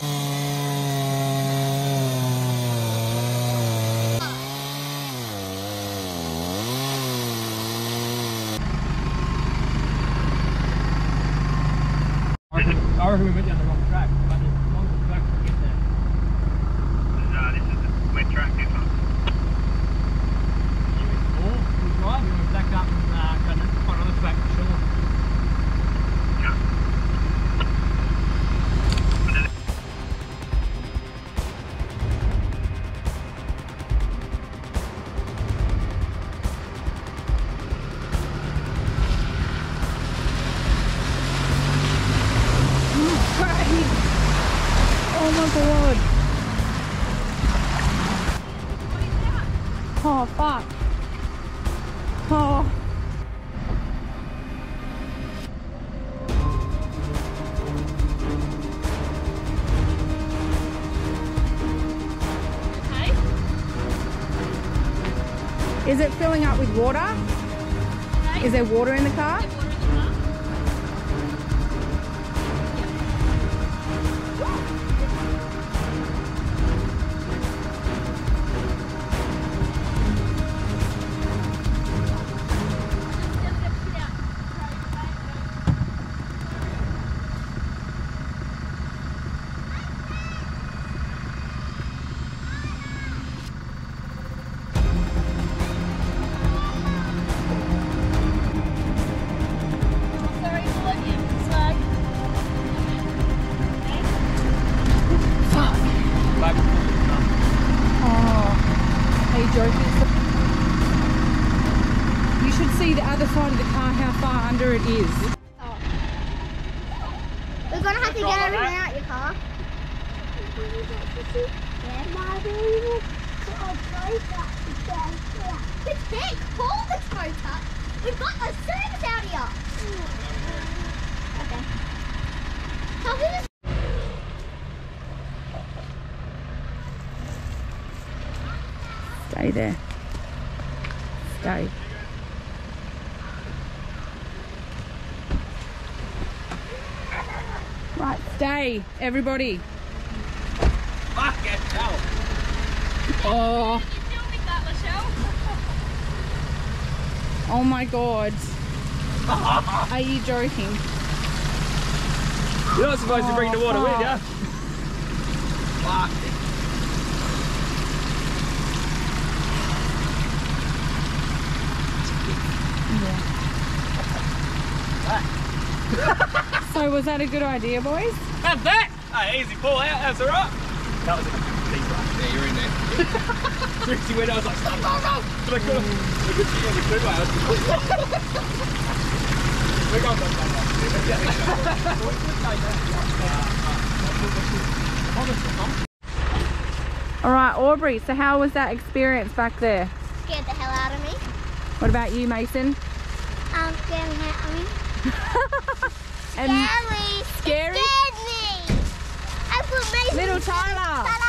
I Is it filling up with water? Is there water in the car? Call the tow. We've got a service out here. Okay. Stay there. Stay. Right, stay, everybody. Fuck it, hell. Oh, that, oh my god. Are you joking? You're not supposed to bring the water with oh, you. Fuck. So was that a good idea, boys? How's that? Hey, easy pull out, that's alright. That was a deep rush. Yeah, you're in there. Seriously, when I was like, stop, stop, stop. But I couldn't, I couldn't see any food I We're going back down All right, Aubrey, so how was that experience back there? scared the hell out of me. What about you, Mason? Um, scared the hell out of me. Scary. Scary? Scared me. I thought Mason little Tyler.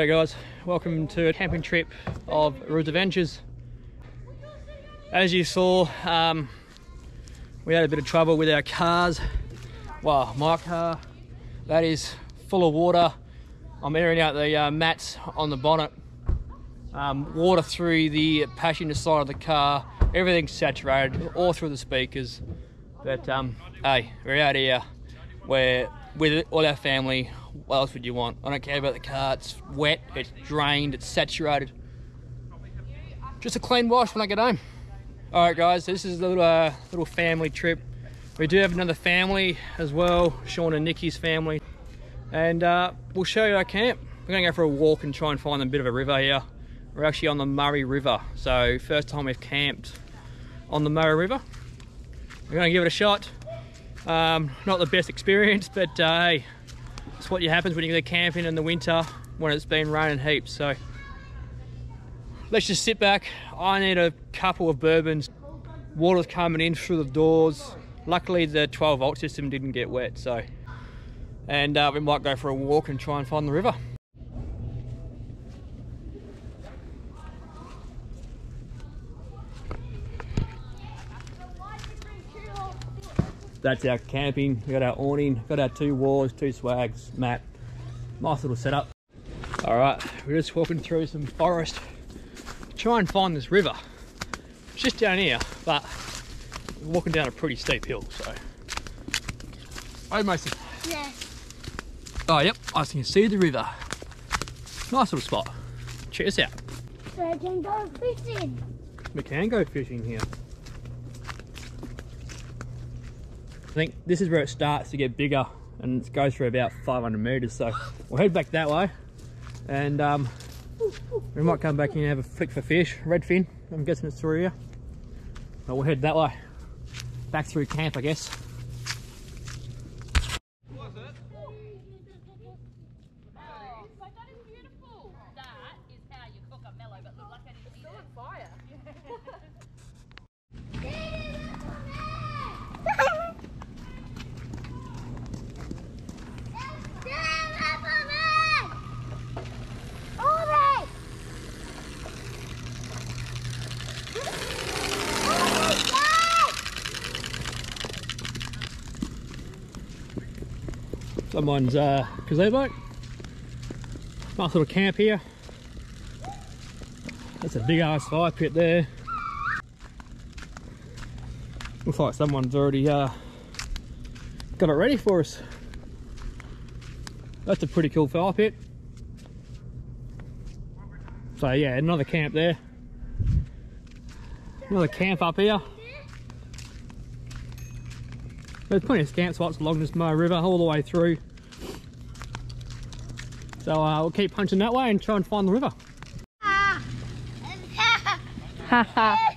G'day guys, welcome to a camping trip of Roo's Adventures. As you saw, um, we had a bit of trouble with our cars. Well, my car, that is full of water. I'm airing out the uh, mats on the bonnet. Um, water through the passenger side of the car. Everything's saturated all through the speakers. But um, hey, we're out here. We're with all our family. What else would you want? I don't care about the car. It's wet. It's drained. It's saturated. Just a clean wash when I get home. All right, guys. This is a little uh, little family trip. We do have another family as well, Sean and Nikki's family. And uh, we'll show you our camp. We're gonna go for a walk and try and find a bit of a river here. We're actually on the Murray River. So first time we've camped on the Murray River. We're gonna give it a shot. Um, not the best experience, but uh, hey, it's what happens when you go camping in the winter when it's been raining heaps. So let's just sit back. I need a couple of bourbons. Water's coming in through the doors. Luckily the 12 volt system didn't get wet, so. And uh, we might go for a walk and try and find the river. That's our camping. We got our awning, got our two walls, two swags, mat. Nice little setup. All right, we're just walking through some forest. Try and find this river. It's just down here, but we're walking down a pretty steep hill, so. Hey, Mason. Yes. Oh, yep, I can see the river. Nice little spot. Check this out. We can go fishing. We can go fishing here. I think this is where it starts to get bigger and it goes for about 500 meters. So we'll head back that way and um, we might come back in and have a flick for fish. Redfin, I'm guessing it's through here. But we'll head that way. Back through camp, I guess. Oh, like that is beautiful. That is how you cook a mellow, but look like I didn't Still on fire. Someone's uh, gazebo. Nice little camp here. That's a big ass fire pit there. Looks like someone's already uh, got it ready for us. That's a pretty cool fire pit. So yeah, another camp there. Another camp up here. There's plenty of camp spots along this Murray River all the way through. So uh, we'll keep punching that way and try and find the river. Haha.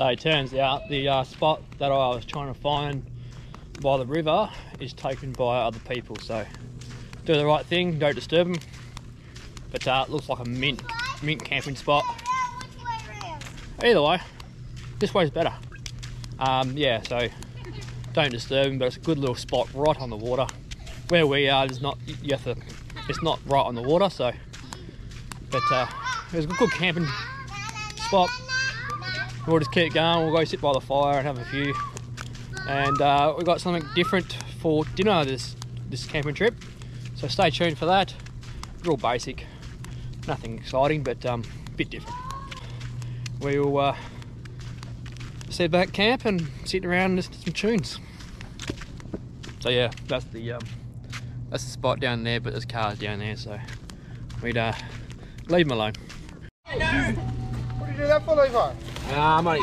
So it turns out the uh, spot that I was trying to find by the river is taken by other people. So do the right thing, don't disturb them. But uh, it looks like a mint, mint camping spot. Either way, this way's better. Um, yeah, so don't disturb them, but it's a good little spot right on the water. Where we are, is not you have to, it's not right on the water, so. But uh, it's a good camping spot. We'll just keep going. We'll go sit by the fire and have a few. And uh, we've got something different for dinner this this camping trip. So stay tuned for that. Real basic, nothing exciting, but um, a bit different. We'll uh, sit back camp and sit around and listen to some tunes. So yeah, that's the um, that's the spot down there, but there's cars down there, so we'd uh, leave them alone. What do you do that for, Levi? Nah, I'm only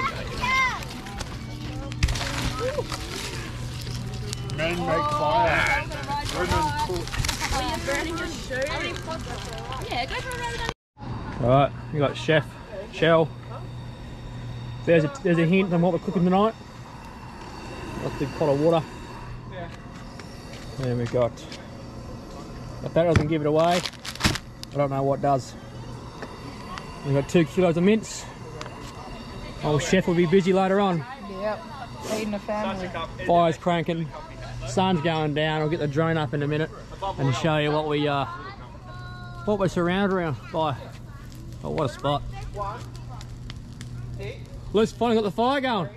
Men make fire. Women cook. Yeah, go for a ride. Alright, you got Chef Shell. There's a, there's a hint on what we're cooking tonight. Got a big pot of water. And we've got. If that doesn't give it away, I don't know what does. We've got two kilos of mince. Old chef will be busy later on. Yep. Feeding the family. Fire's cranking, sun's going down. I'll get the drone up in a minute and show you what we uh what we're surrounded around by. Oh, what a spot! Luke's finally got the fire going.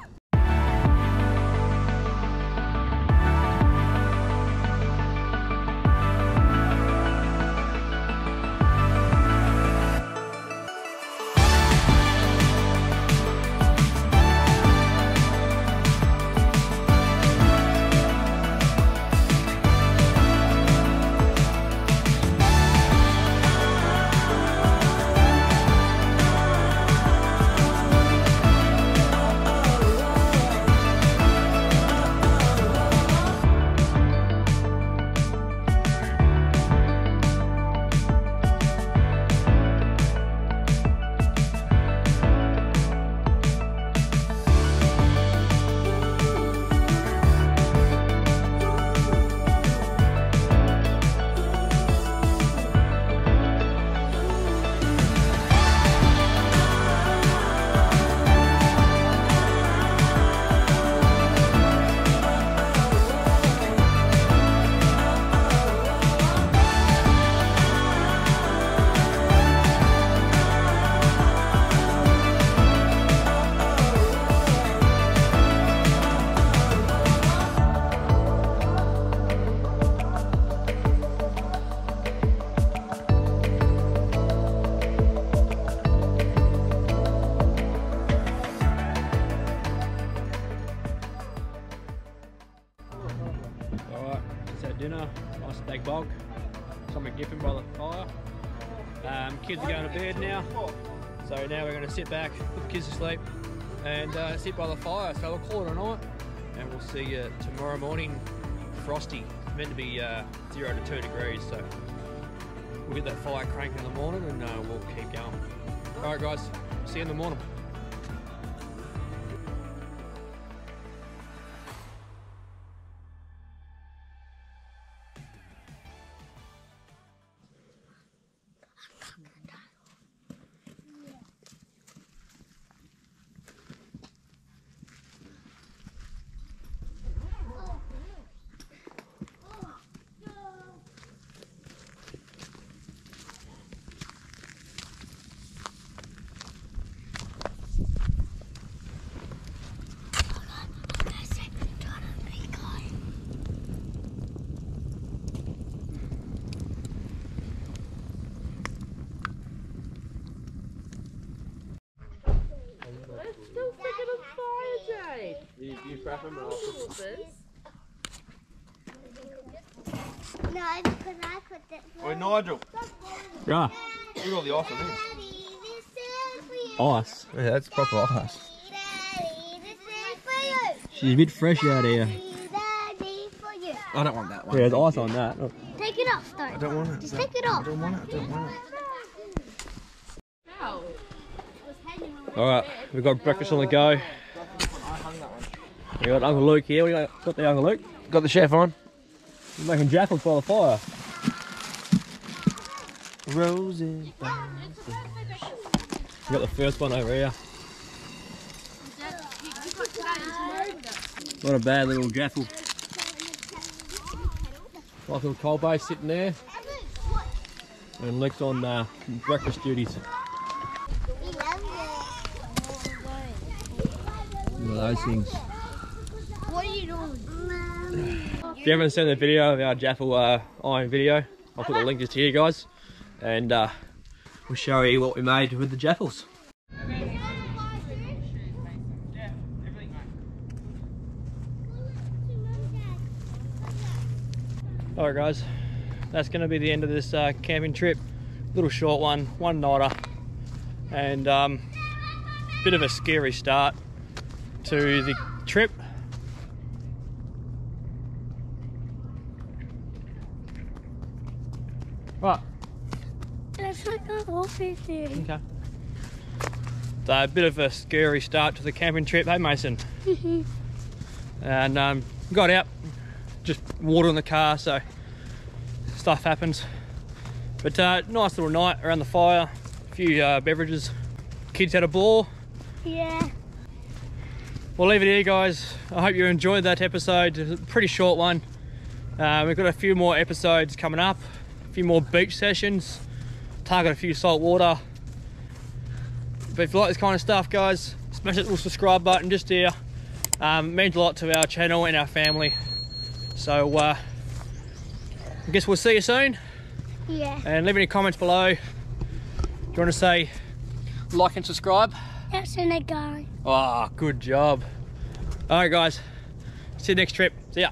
sit back, put the kids to sleep, and uh, sit by the fire. So we'll call it a night, and we'll see you tomorrow morning. Frosty, it's meant to be uh, zero to two degrees, so we'll get that fire cranking in the morning, and uh, we'll keep going. All right, guys, see you in the morning. You, you crack them No, because I put it. Oi, oh, Nigel. Yeah, You got the ice on there. Daddy, this is for you. ice. Yeah, that's proper ice. Daddy, this is for you. She's a bit fresh out here. Daddy, for you. I don't want that one. Yeah, there's ice on that. Take it off, Stone. I don't want it. Just take it off. I off. don't want it. I don't want it. All right, we've got breakfast on the go. We got Uncle Luke here. We got, got the Uncle Luke. Got the chef on. Making jaffles by the fire. Roses. We got the first one over here. Not a bad little jaffle. Nice little coal base sitting there. And Luke's on uh, breakfast duties. One of those things. it. What are you doing? If you haven't seen the video of our Jaffle uh, iron video, I'll put the link just here, guys, and uh, we'll show you what we made with the Jaffles. Alright guys, that's going to be the end of this uh, camping trip. Little short one, one nighter, and um, bit of a scary start to the trip. Right, It's like a here. Okay. So a bit of a scary start to the camping trip, hey Mason? and um, got out, just water in the car, so stuff happens. But uh, nice little night around the fire, a few uh, beverages. Kids had a ball. Yeah. We'll leave it here, guys. I hope you enjoyed that episode. It's a pretty short one. Uh, we've got a few more episodes coming up, few more beach sessions, target a few salt water. But if you like this kind of stuff, guys, smash that little subscribe button just here. Um, it means a lot to our channel and our family. So uh, I guess we'll see you soon. Yeah. And leave any comments below. Do you want to say like and subscribe? That's in a guy. Ah, good job. All right, guys. See you next trip. See ya.